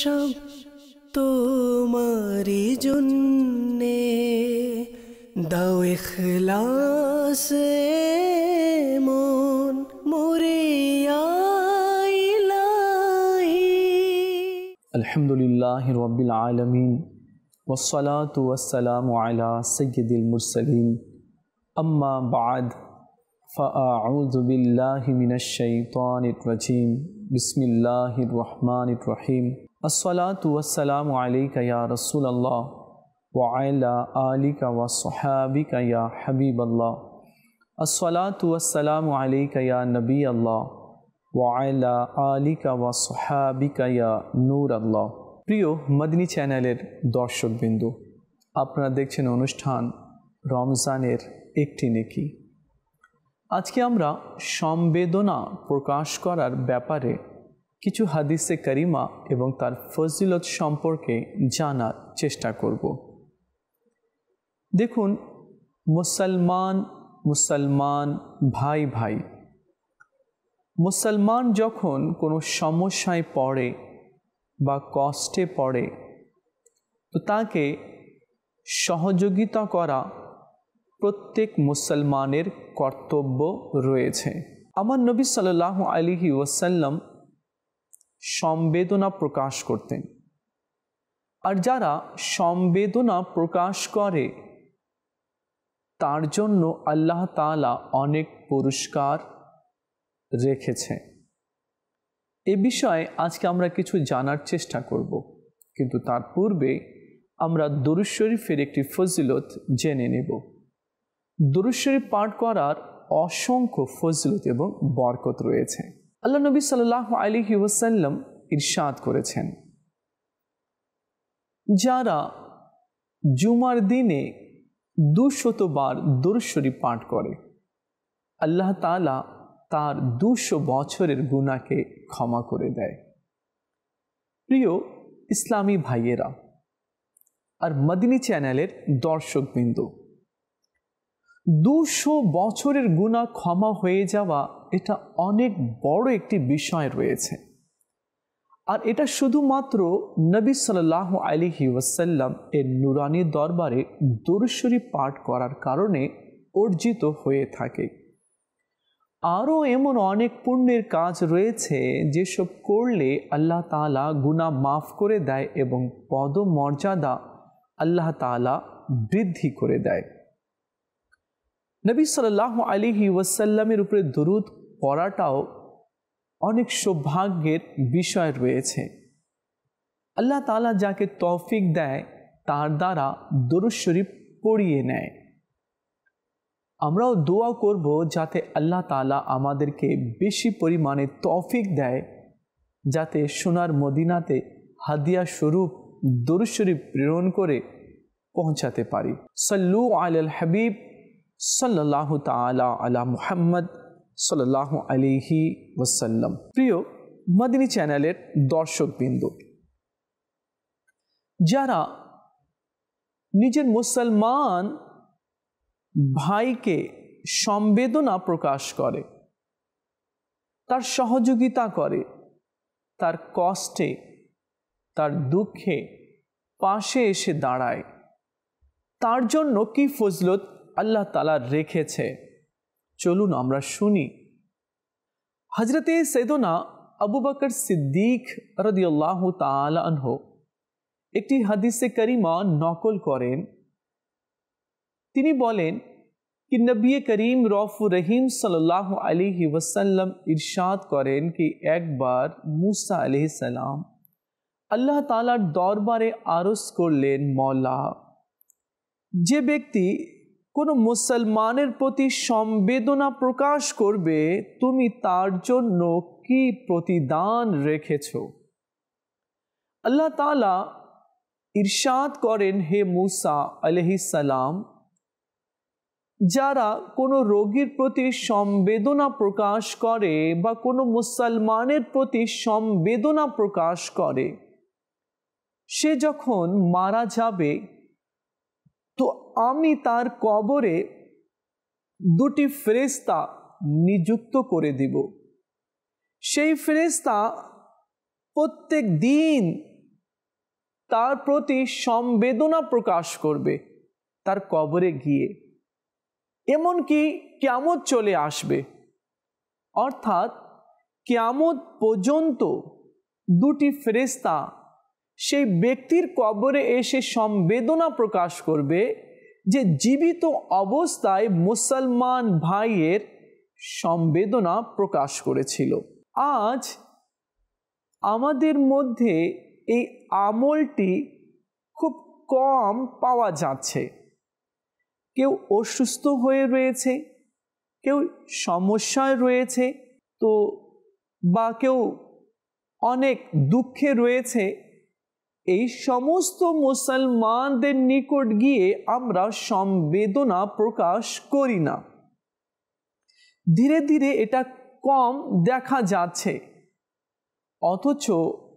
সব তোমারি জন্যে দাও ইখলাস মন মরিয়া ইলাহি الحمد لله رب العالمين والصلاة والسلام على سيد المرسلين أما بعد فأعوذ بالله من الشيطان الرجيم بسم الله الرحمن الرحيم असलातम या रसूल अल्लाह वाला आली का व सहाबी का या हबीब अल्लाह असलातम या नबी अल्लाह वाला आली का व सहाबी का या নূর আল্লাহ প্রিয় মদনী চ্যানেলের দর্শকবিন্দু আপনারা দেখছেন অনুষ্ঠান রমজানের একটি নেকি আজকে আমরা সম্বেদনা প্রকাশ করার ব্যাপারে কিছু হাদিসে করিমা এবং তার ফজিলত সম্পর্কে জানার চেষ্টা করব। দেখুন, মুসলমান মুসলমান, ভাই ভাই। মুসলমান যখন কোনো সমস্যায় পড়ে বা কষ্টে পড়ে, তো তাকে সহযোগিতা করা প্রত্যেক মুসলমানের কর্তব্য রয়েছে। আমার নবী সাল্লাহ আলিহি ওয়াসাল্লাম সম্বেদনা প্রকাশ করতেন। আর যারা সম্বেদনা প্রকাশ করে, তার জন্য আল্লাহ তালা অনেক পুরস্কার রেখেছে। এ বিষয়ে আজকে আমরা কিছু জানার চেষ্টা করব, কিন্তু তার পূর্বে আমরা দরুদ একটি ফজিলত জেনে নেব। দরুদ শরীফ পাঠ করার অসংখ্য ফজিলত এবং বরকত রয়েছে। আল্লাহ নবী সাল্লাহ আলিহি ওসাল্লাম ইরশাদ করেছেন। যারা জুমার দিনে দুশতবার দরুদ শরীফ পাঠ করে, আল্লাহ তালা তার দুশো বছরের গুণাকে ক্ষমা করে দেয়। প্রিয় ইসলামী ভাইয়েরা, আর মদিনী চ্যানেলের দর্শকবৃন্দ দুশো বছরের গুণা ক্ষমা হয়ে যাওয়া এটা অনেক বড় একটি বিষয় রয়েছে। আর এটা শুধুমাত্র নবী সাল্লাহ আলিহি ওয়াসাল্লাম এর নুরানি দরবারে দরুশরী পাঠ করার কারণে অর্জিত হয়ে থাকে। আরও এমন অনেক পুণ্যের কাজ রয়েছে যেসব করলে আল্লাহ তালা গুণা মাফ করে দেয় এবং পদমর্যাদা আল্লাহ তালা বৃদ্ধি করে দেয়। নবী সাল্লাহ আলিহি ওয়াসাল্লামের উপরে দরুদ পড়াটাও অনেক সৌভাগ্যের বিষয় রয়েছে। আল্লাহ তালা যাকে তৌফিক দেয়, তার দ্বারা দরুদ শরীফ পড়িয়ে নেয়। আমরাও দোয়া করব যাতে আল্লাহ তালা আমাদেরকে বেশি পরিমাণে তৌফিক দেয়, যাতে সোনার মদিনাতে হাদিয়া স্বরূপ দরুদ শরীফ প্রেরণ করে পৌঁছাতে পারি। সাল্লু আল হাবিব। সাল্লাহ তালা আলা মুহাম্মদ সাল্লাহ আলিহি ওসাল্লাম প্রিয়, মদিনী চ্যানেলের দর্শকবৃন্দ, যারা নিজের মুসলমান ভাইকে সম্বেদনা প্রকাশ করে, তার সহযোগিতা করে, তার কষ্টে, তার দুঃখে পাশে এসে দাঁড়ায়, তার জন্য কি ফজলত আল্লাহ তালা রেখেছে। চলুন আমরা শুনি। হজরতে সেদনা আবু বকর সিদ্দিক রদিয়াল্লাহ তালহ একটি হাদিসে করিমা নকল করেন। তিনি বলেন কি নবী করিম রফু রহিম সাল্লাহ আলিহি ওসাল্লাম ইরশাদ করেন কি একবার মুসা আলি সালাম আল্লাহ তালার দরবারে আরস করলেন মলা যে ব্যক্তি কোনো মুসলমানের প্রতি সম্বেদনা প্রকাশ করবে, তুমি তার জন্য কি প্রতিদান রেখেছ? আল্লাহ তাআলা ইরশাদ করেন, হে মুসা সালাম, যারা কোনো রোগীর প্রতি সম্বেদনা প্রকাশ করে বা কোনো মুসলমানের প্রতি সম্বেদনা প্রকাশ করে, সে যখন মারা যাবে তো আমি তার কবরে দুটি ফেরেস্তা নিযুক্ত করে দিব। সেই ফেরেস্তা প্রত্যেক দিন তার প্রতি সম্বেদনা প্রকাশ করবে তার কবরে গিয়ে। এমনকি কেমত চলে আসবে। অর্থাৎ কেমত পর্যন্ত দুটি ফেরেস্তা সেই ব্যক্তির কবরে এসে সম্বেদনা প্রকাশ করবে যে জীবিত অবস্থায় মুসলমান ভাইয়ের সম্বেদনা প্রকাশ করেছিল। আজ আমাদের মধ্যে এই আমলটি খুব কম পাওয়া যাচ্ছে। কেউ অসুস্থ হয়ে রয়েছে, কেউ সমস্যায় রয়েছে, তো বা কেউ অনেক দুঃখে রয়েছে এই সমস্ত মুসলমানদের নিকট গিয়ে আমরা সম্বেদনা প্রকাশ করি না। ধীরে ধীরে এটা কম দেখা যাচ্ছে। অথচ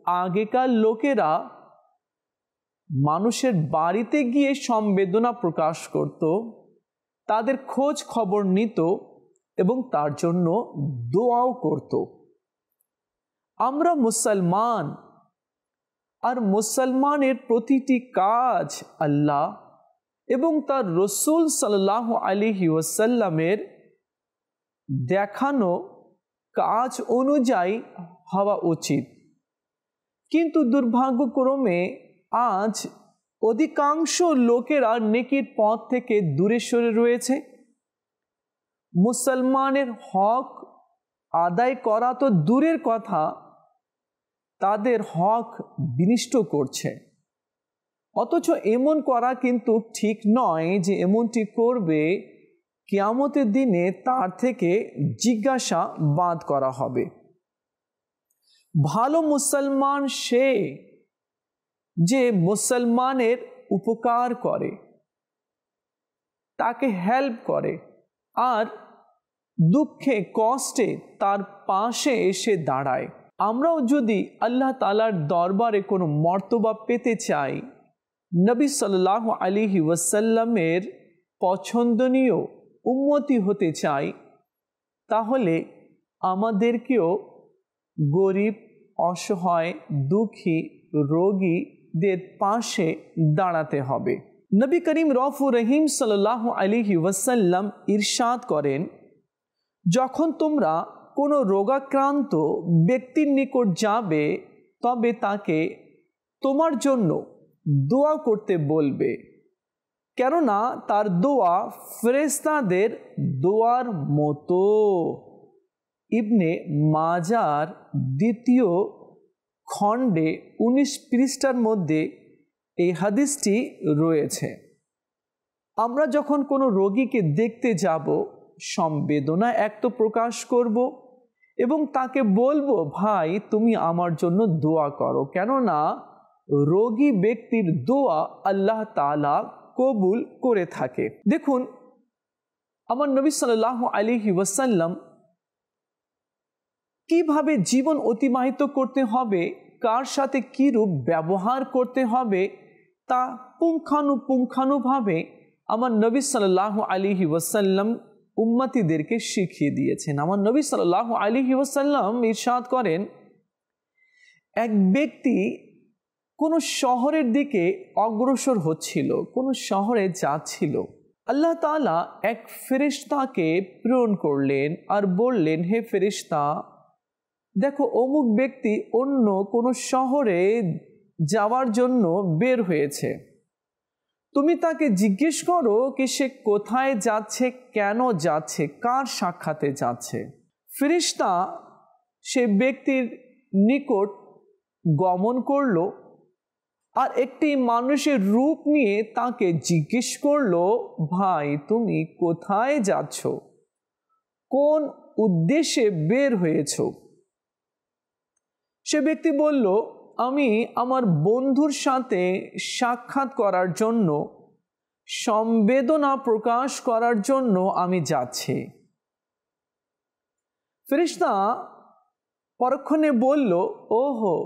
আগেকার লোকেরা মানুষের বাড়িতে গিয়ে সম্বেদনা প্রকাশ করত, তাদের খোঁজ খবর নিত এবং তার জন্য দোয়াও করত। আমরা মুসলমান আর মুসলমানের প্রতিটি কাজ আল্লাহ এবং তার রসুল সাল্লাহ আলিহি ওসাল্লামের দেখানো কাজ অনুযায়ী হওয়া উচিত। কিন্তু দুর্ভাগ্যক্রমে আজ অধিকাংশ লোকেরা নেকির পথ থেকে দূরে সরে রয়েছে। মুসলমানের হক আদায় করা তো দূরের কথা তাদের হক বিনিষ্ট করছে। অথচ এমন করা কিন্তু ঠিক নয় যে এমনটি করবে, কেয়ামতের দিনে তার থেকে জিজ্ঞাসা বাদ করা হবে। ভালো মুসলমান সে যে মুসলমানের উপকার করে, তাকে হেল্প করে, আর দুঃখে কষ্টে তার পাশে এসে দাঁড়ায়। আমরাও যদি আল্লাহ তালার দরবারে কোনো মর্তবা পেতে চাই, নবী সাল্লাহ আলিহি ওয়াসাল্লামের পছন্দনীয় উন্মতি হতে চাই, তাহলে আমাদেরকেও গরিব, অসহায়, দুঃখী, রোগীদের পাশে দাঁড়াতে হবে। নবী করিম রফু রহিম সাল্লাহ আলিহি ওয়াসাল্লাম ইরশাদ করেন, যখন তোমরা কোনো রোগাক্রান্ত ব্যক্তির নিকট যাবে, তবে তাকে তোমার জন্য দোয়া করতে বলবে। কেননা তার দোয়া ফেরেস্তাদের দোয়ার মতো। ইবনে মাজার দ্বিতীয় খণ্ডে উনিশ পৃষ্ঠার মধ্যে এই হাদিসটি রয়েছে। আমরা যখন কোনো রোগীকে দেখতে যাব সম্বেদনা এক তো প্রকাশ করব এবং তাকে বলব, ভাই, তুমি আমার জন্য দোয়া করো। কেননা রোগী ব্যক্তির দোয়া আল্লাহ তালা কবুল করে থাকে। দেখুন, আমার নবী সাল্লাহ আলিহি ওয়াসাল্লাম কীভাবে জীবন অতিবাহিত করতে হবে, কার সাথে কীরূপ ব্যবহার করতে হবে, তা পুঙ্খানুপুঙ্খানুভাবে আমার নবী সাল্লাহ আলিহি ওয়াসাল্লাম উম্মাতিদেরকে শিখিয়ে দিয়েছেন। আমার নবী সাল্লাহ আলী ওয়াসাল্লাম ইরশাদ করেন, এক ব্যক্তি কোনো শহরের দিকে অগ্রসর হচ্ছিল, কোনো শহরে যাচ্ছিল, আল্লাহ তালা এক ফেরিস্তাকে প্রেরণ করলেন আর বললেন, হে ফেরিস্তা দেখো অমুক ব্যক্তি অন্য কোনো শহরে যাওয়ার জন্য বের হয়েছে। তুমি তাকে জিজ্ঞেস করো কি সে কোথায় যাচ্ছে, কেন যাচ্ছে, কার সাক্ষাতে যাচ্ছে। ফিরিস্তা সে ব্যক্তির নিকট গমন করল আর একটি মানুষের রূপ নিয়ে তাকে জিজ্ঞেস করল, ভাই, তুমি কোথায় যাচ্ছ? কোন উদ্দেশ্যে বের হয়েছ? সে ব্যক্তি বলল আমি আমার বন্ধুর সাথে সাক্ষাৎ করার জন্য, সম্বেদনা প্রকাশ করার জন্য আমি যাচ্ছি। ফেরিস্তা পরক্ষণে বলল, ওহো,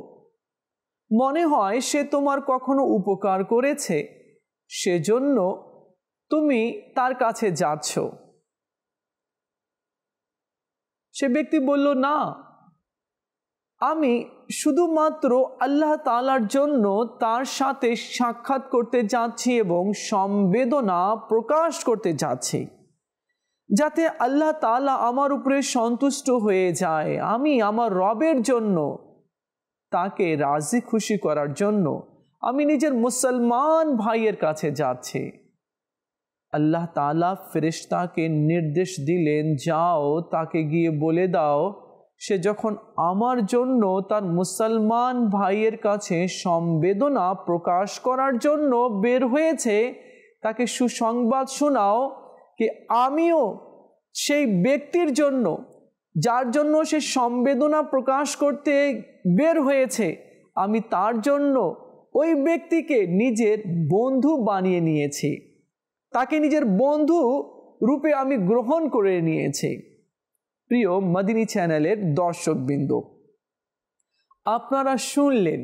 মনে হয় সে তোমার কখনো উপকার করেছে, সেজন্য তুমি তার কাছে যাচ্ছ। সে ব্যক্তি বলল, না, আমি শুধুমাত্র আল্লাহ তালার জন্য তার সাথে সাক্ষাৎ করতে যাচ্ছি এবং সম্বেদনা প্রকাশ করতে যাচ্ছি। যাতে আল্লাহ তালা আমার উপরে সন্তুষ্ট হয়ে যায়, আমি আমার রবের জন্য, তাকে রাজি খুশি করার জন্য আমি নিজের মুসলমান ভাইয়ের কাছে যাচ্ছি। আল্লাহ তালা ফেরিস্তাকে নির্দেশ দিলেন, যাও, তাকে গিয়ে বলে দাও সে যখন আমার জন্য তার মুসলমান ভাইয়ের কাছে সম্বেদনা প্রকাশ করার জন্য বের হয়েছে, তাকে সুসংবাদ শোনাও কি আমিও সেই ব্যক্তির জন্য, যার জন্য সে সম্বেদনা প্রকাশ করতে বের হয়েছে, আমি তার জন্য ওই ব্যক্তিকে নিজের বন্ধু বানিয়ে নিয়েছি। তাকে নিজের বন্ধু রূপে আমি গ্রহণ করে নিয়েছি। প্রিয় মদিনী চ্যানেলের দর্শকবৃন্দ, আপনারা শুনলেন,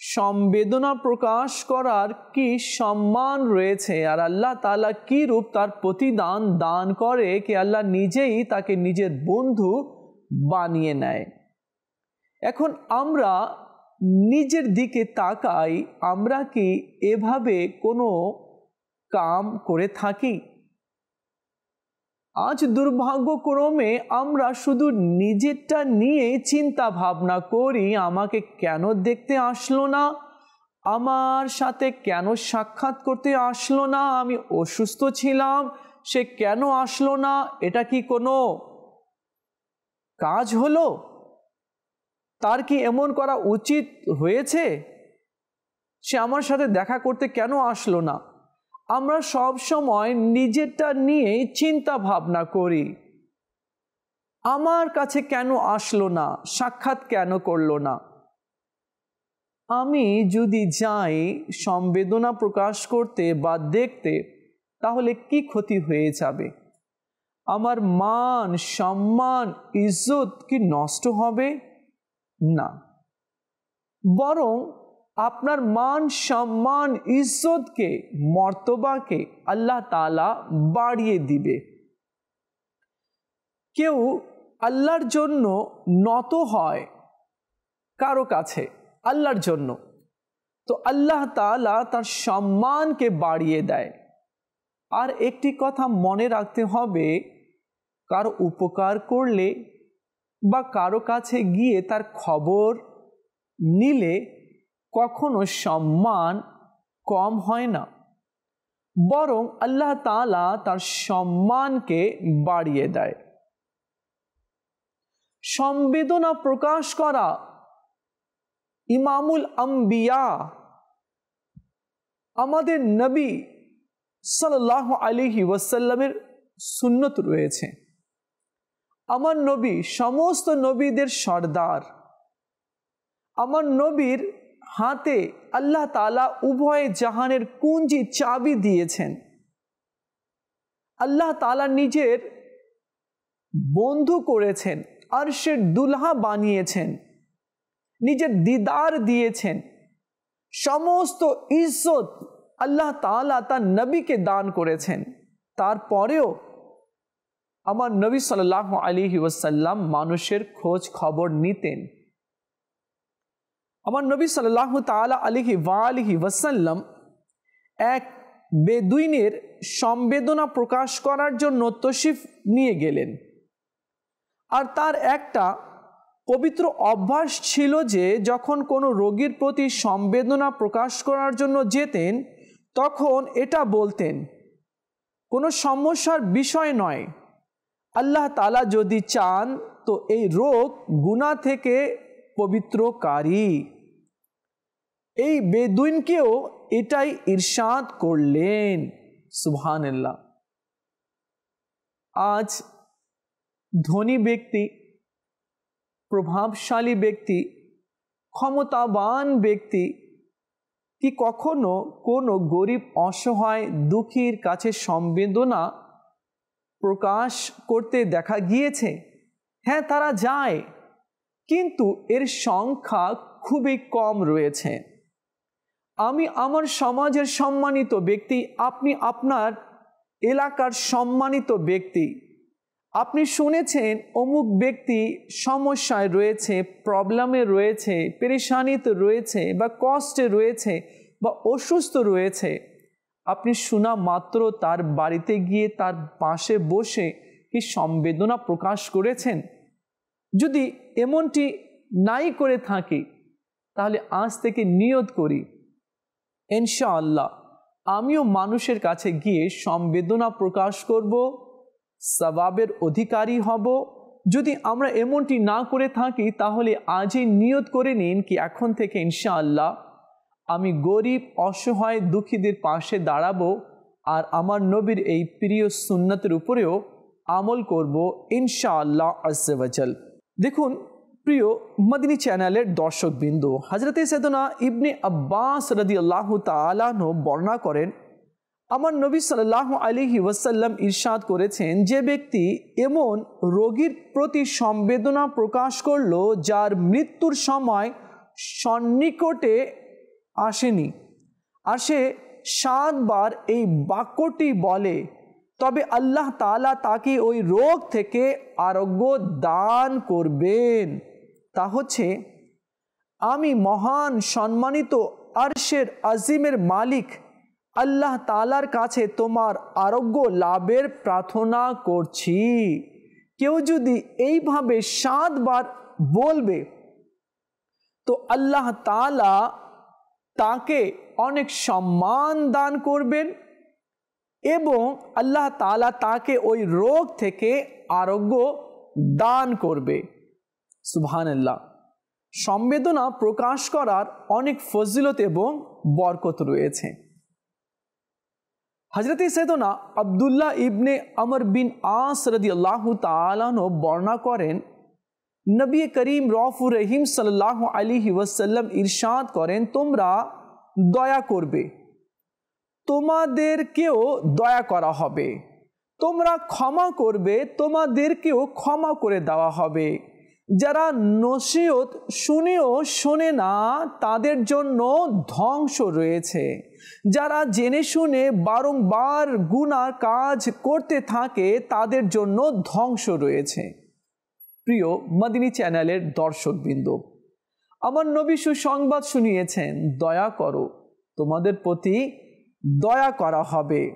সম্বেদনা প্রকাশ করার কি সম্মান রয়েছে আর আল্লাহ তালা কি রূপ তার প্রতিদান দান করে কি আল্লাহ নিজেই তাকে নিজের বন্ধু বানিয়ে নেয়। এখন আমরা নিজের দিকে তাকাই, আমরা কি এভাবে কোনো কাম করে থাকি? আজ দুর্ভাগ্যক্রমে আমরা শুধু নিজেরটা নিয়ে চিন্তা ভাবনা করি, আমাকে কেন দেখতে আসলো না? আমার সাথে কেন সাক্ষাৎ করতে আসলো না? আমি অসুস্থ ছিলাম, সে কেন আসলো না? এটা কি কোনো কাজ হলো? তার কি এমন করা উচিত হয়েছে? সে আমার সাথে দেখা করতে কেন আসলো না? আমরা সব সময় নিজেরটা নিয়ে চিন্তা ভাবনা করি। আমার কাছে কেন আসলো না? সাক্ষাৎ কেন করল না? আমি যদি যাই সম্বেদনা প্রকাশ করতে বা দেখতে, তাহলে কি ক্ষতি হয়ে যাবে? আমার মান, সম্মান, ইজ্জত কি নষ্ট হবে? না। বরং আপনার মান, সম্মান, ইজ্জতকে, মর্তবাকে আল্লাহ তালা বাড়িয়ে দিবে। কেউ আল্লাহর জন্য নত হয় কারও কাছে, আল্লাহর জন্য। তো আল্লাহ তালা তার সম্মানকে বাড়িয়ে দেয়। আর একটি কথা মনে রাখতে হবে, কারও উপকার করলে বা কারও কাছে গিয়ে তার খবর নিলে কখনো সম্মান কম হয় না, বরং আল্লাহ তালা তার সম্মানকে বাড়িয়ে দেয়। সম্বেদনা প্রকাশ করা, ইমামুল আম্বিয়া, আমাদের নবী সাল্লাহ আলিহি ওয়াসাল্লামের সুন্নত রয়েছে। আমার নবী, সমস্ত নবীদের সর্দার। আমার নবীর হাতে আল্লাহ তালা উভয় জাহানের কুঞ্জি চাবি দিয়েছেন। আল্লাহ তালা নিজের বন্ধু করেছেন আর সে দুলহা বানিয়েছেন, নিজের দিদার দিয়েছেন। সমস্ত ইজ্জত আল্লাহ তালা তার নবীকে দান করেছেন। তারপরেও আমার নবী সাল্লাহ আলী ওয়াসাল্লাম মানুষের খোঁজ খবর নিতেন। আমার নবী সাল্লাহ তালা আলিহি ওয়ালিহি ওয়াসাল্লাম এক বেদুইনের সম্বেদনা প্রকাশ করার জন্য তশিফ নিয়ে গেলেন। আর তার একটা পবিত্র অভ্যাস ছিল যে, যখন কোনো রোগীর প্রতি সম্বেদনা প্রকাশ করার জন্য যেতেন, তখন এটা বলতেন, কোনো সমস্যার বিষয় নয়। আল্লাহ তালা যদি চান, তো এই রোগ গুণা থেকে পবিত্রকারী। এই বেদুইনকেও এটাই ইরশাদ করলেন। সুবহানাল্লাহ। আজ ধনী ব্যক্তি, প্রভাবশালী ব্যক্তি, ক্ষমতাবান ব্যক্তি কি কখনো কোনো গরিব, অসহায়, দুঃখীর কাছে সম্বেদনা প্রকাশ করতে দেখা গিয়েছে? হ্যাঁ তারা যায়, কিন্তু এর সংখ্যা খুবই কম রয়েছে। আমি আমার সমাজের সম্মানিত ব্যক্তি, আপনি আপনার এলাকার সম্মানিত ব্যক্তি। আপনি শুনেছেন অমুক ব্যক্তি সমস্যায় রয়েছে, প্রবলেমে রয়েছে, পেরেশানিতে রয়েছে বা কষ্টে রয়েছে বা অসুস্থ রয়েছে। আপনি শোনা মাত্র তার বাড়িতে গিয়ে তার পাশে বসে কি সম্বেদনা প্রকাশ করেছেন? যদি এমনটি নাই করে থাকি, তাহলে আজ থেকে নিয়ত করি। ইনশাআল্লাহ, আমিও মানুষের কাছে গিয়ে সম্বেদনা প্রকাশ করব সবাবের অধিকারী হব। যদি আমরা এমনটি না করে থাকি, তাহলে আজই নিয়ত করে নিন কি এখন থেকে ইনশাআল্লাহ, আমি গরিব, অসহায়, দুঃখীদের পাশে দাঁড়াবো আর আমার নবীর এই প্রিয় সুন্নতের উপরেও আমল করব ইনশাআল্লাহ আজ্জাল দেখুন প্রিয় মদিনী চ্যানেলের দর্শকবৃন্দ হজরতে সেদনা ইবনে আব্বাস রদি আল্লাহ তালাহ বর্ণনা করেন, আমার নবী সাল্লাহ আলিহি ওয়াসাল্লাম ইরশাদ করেছেন, যে ব্যক্তি এমন রোগীর প্রতি সম্বেদনা প্রকাশ করল যার মৃত্যুর সময় সন্নিকটে আসেনি। আর সে সাতবার এই বাক্যটি বলে, তবে আল্লাহ তালা তাকে ওই রোগ থেকে আরোগ্য দান করবেন। তা হচ্ছে, আমি মহান সম্মানিত আরশের আজিমের মালিক, আল্লাহ তালার কাছে তোমার আরোগ্য লাভের প্রার্থনা করছি। কেউ যদি এইভাবে সাতবার বলবে, তো আল্লাহ তালা তাকে অনেক সম্মান দান করবেন এবং আল্লাহ তালা তাকে ওই রোগ থেকে আরোগ্য দান করবে। সুবহানাল্লাহ। সম্বেদনা প্রকাশ করার অনেক ফজিলত এবং বরকত রয়েছে। হজরত সৈদনা আবদুল্লাহ ইবনে আমর বিন আস আল্লাহ তালানো বর্ণনা করেন, নবী করিম রফুর রহিম সাল্লাহ আলী ওয়াসাল্লাম ইরশাদ করেন, তোমরা দয়া করবে। তোমাদেরকেও দয়া করা হবে। তোমরা ক্ষমা করবে। তোমাদেরকেও ক্ষমা করে দেওয়া হবে। যারা নসিয়ত শুনেও শোনে না, তাদের জন্য ধ্বংস রয়েছে। যারা জেনে শুনে বারংবার গুনার কাজ করতে থাকে, তাদের জন্য ধ্বংস রয়েছে। প্রিয় মদিনী চ্যানেলের দর্শকবৃন্দ, আমার নবী সুসংবাদ শুনিয়েছেন, দয়া করো, তোমাদের প্রতি দয়া করা হবে।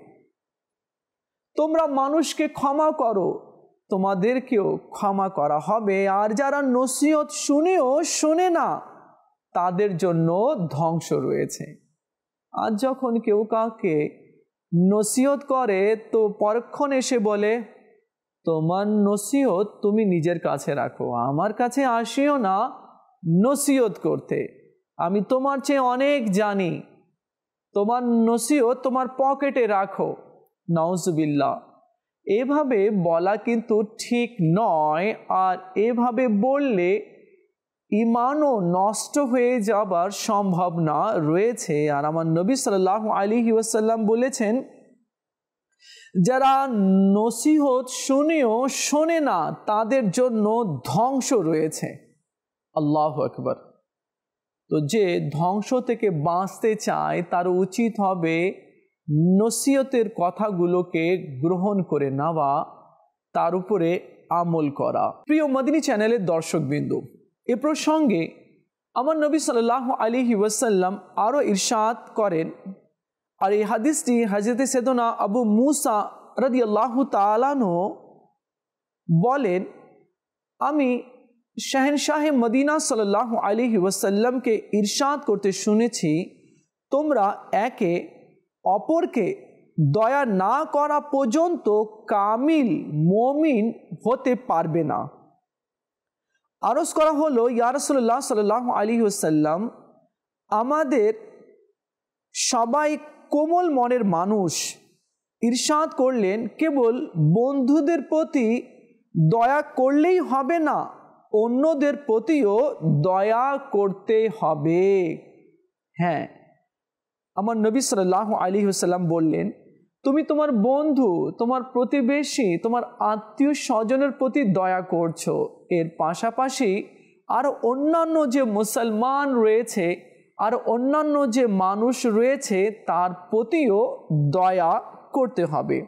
তোমরা মানুষকে ক্ষমা করো তোমাদেরকেও ক্ষমা করা হবে। আর যারা নসিহত শুনেও, শোনে না, তাদের জন্য ধ্বংস রয়েছে। আজ যখন কেউ কাউকে নসিহত করে, তো পরক্ষণ এসে বলে, তোমার নসিহত তুমি নিজের কাছে রাখো, আমার কাছে আসিও না নসিহত করতে। আমি তোমার চেয়ে অনেক জানি। তোমার নসিহত তোমার পকেটে রাখো। নওজবিল্লা এভাবে বলা কিন্তু ঠিক নয়, আর এভাবে বললে ইমানও নষ্ট হয়ে যাবার সম্ভাবনা রয়েছে। আর আমার নবী সাল্লাহ আলী ওয়াসাল্লাম বলেছেন, যারা নসিহত শুনেও শোনে না, তাদের জন্য ধ্বংস রয়েছে। আল্লাহ আকবর। তো যে ধ্বংস থেকে বাঁচতে চায়, তার উচিত হবে নসিহতের কথাগুলোকে গ্রহণ করে নেওয়া, তার উপরে আমল করা। প্রিয় মদিনী চ্যানেলের দর্শকবিন্দু, এ প্রসঙ্গে আমার নবী সাল্লাহ আলী ওয়াসাল্লাম আরও ইরশাদ করেন। আর এই হাদিসটি হাজরত সেদনা আবু মুসা রদি আল্লাহ তালানো বলেন, আমি শাহেনশাহ মদিনা সাল্লাহ আলী ওয়াসাল্লামকে ইরশাদ করতে শুনেছি, তোমরা একে অপরকে দয়া না করা পর্যন্ত কামিল মমিন হতে পারবে না। আরজ করা হলো ইয়ারসল্লাহ সাল্লাহ আলী হুসাল্লাম আমাদের সবাই কোমল মনের মানুষ। ঈর্ষাদ করলেন, কেবল বন্ধুদের প্রতি দয়া করলেই হবে না, অন্যদের প্রতিও দয়া করতে হবে। হ্যাঁ আমার নবী সাল্লাহ আলী হুসাল্লাম বললেন, তুমি তোমার বন্ধু, তোমার প্রতিবেশী, তোমার আত্মীয় স্বজনের প্রতি দয়া করছ। এর পাশাপাশি আর অন্যান্য যে মুসলমান রয়েছে, আর অন্যান্য যে মানুষ রয়েছে, তার প্রতিও দয়া করতে হবে।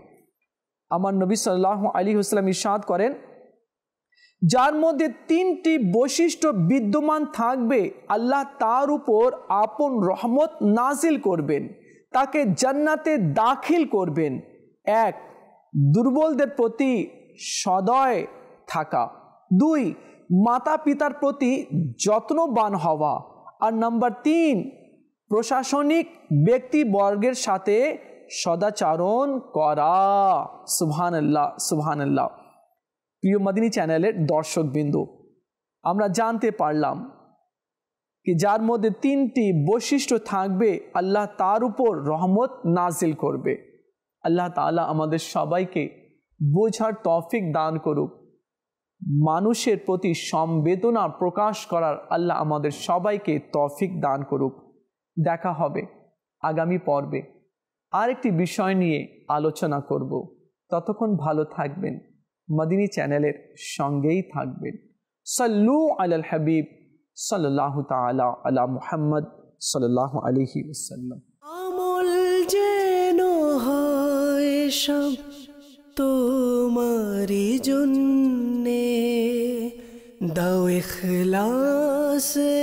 আমার নবী সাল্লাহ আলী হুসলাম ইসাদ করেন যার মধ্যে তিনটি বৈশিষ্ট্য বিদ্যমান থাকবে, আল্লাহ তার উপর আপন রহমত নাজিল করবেন, তাকে জান্নাতে দাখিল করবেন। এক, দুর্বলদের প্রতি সদয় থাকা। দুই মাতা পিতার প্রতি যত্নবান হওয়া। আর নাম্বার তিন, প্রশাসনিক ব্যক্তিবর্গের সাথে সদাচারণ করা। সুবহান আল্লাহ সুবহান আল্লাহ প্রিয় মাদিনী চ্যানেলের দর্শকবিন্দু, আমরা জানতে পারলাম কি যার মধ্যে তিনটি বৈশিষ্ট্য থাকবে আল্লাহ তার উপর রহমত নাজিল করবে। আল্লাহ তালা আমাদের সবাইকে বোঝার তফিক দান করুক। মানুষের প্রতি সমবেদনা প্রকাশ করার আল্লাহ আমাদের সবাইকে তফিক দান করুক। দেখা হবে আগামী পর্বে। আরেকটি বিষয় নিয়ে আলোচনা করব। ততক্ষণ ভালো থাকবেন। মদিনী চ্যানেলের সঙ্গেই থাকবেন। সাল্লু আলাল হাবিব সাল্লাহ তালা আলা মুহাম্মদ সাল্লাহ আলহি ওসাল্লাম আমল যেন হয় সব তোমারি জন্যে, দাও ইখলাসে